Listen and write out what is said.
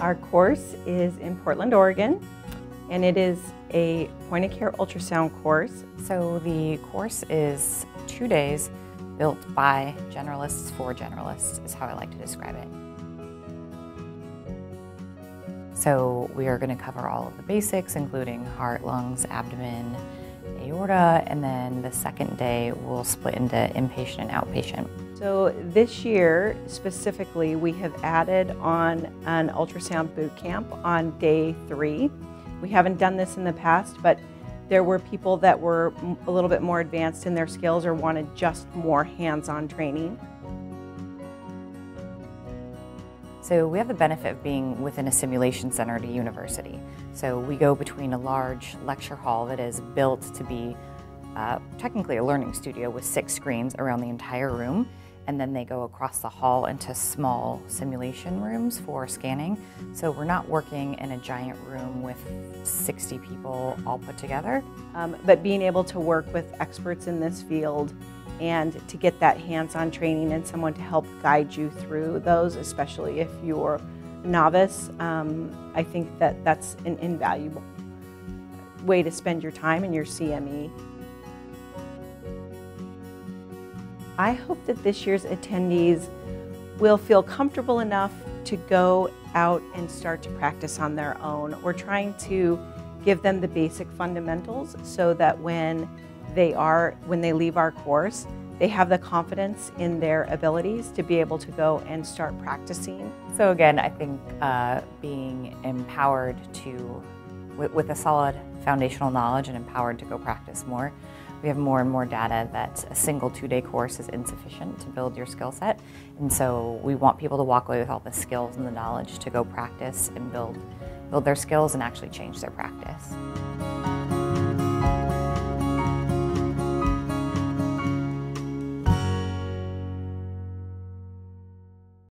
Our course is in Portland, Oregon, and it is a point of care ultrasound course. So the course is two days built by generalists for generalists, is how I like to describe it. So we are going to cover all of the basics, including heart, lungs, abdomen, aorta, and then the second day we'll split into inpatient and outpatient. So this year specifically, we have added on an ultrasound boot camp on day three. We haven't done this in the past, but there were people that were a little bit more advanced in their skills or wanted just more hands-on training. So we have the benefit of being within a simulation center at a university. So we go between a large lecture hall that is built to be uh, technically a learning studio with six screens around the entire room and then they go across the hall into small simulation rooms for scanning. So we're not working in a giant room with 60 people all put together. Um, but being able to work with experts in this field and to get that hands-on training and someone to help guide you through those, especially if you're a novice, um, I think that that's an invaluable way to spend your time in your CME. I hope that this year's attendees will feel comfortable enough to go out and start to practice on their own. We're trying to give them the basic fundamentals so that when they are when they leave our course, they have the confidence in their abilities to be able to go and start practicing. So again, I think uh, being empowered to, with, with a solid foundational knowledge and empowered to go practice more, we have more and more data that a single two-day course is insufficient to build your skill set. And so we want people to walk away with all the skills and the knowledge to go practice and build, build their skills and actually change their practice.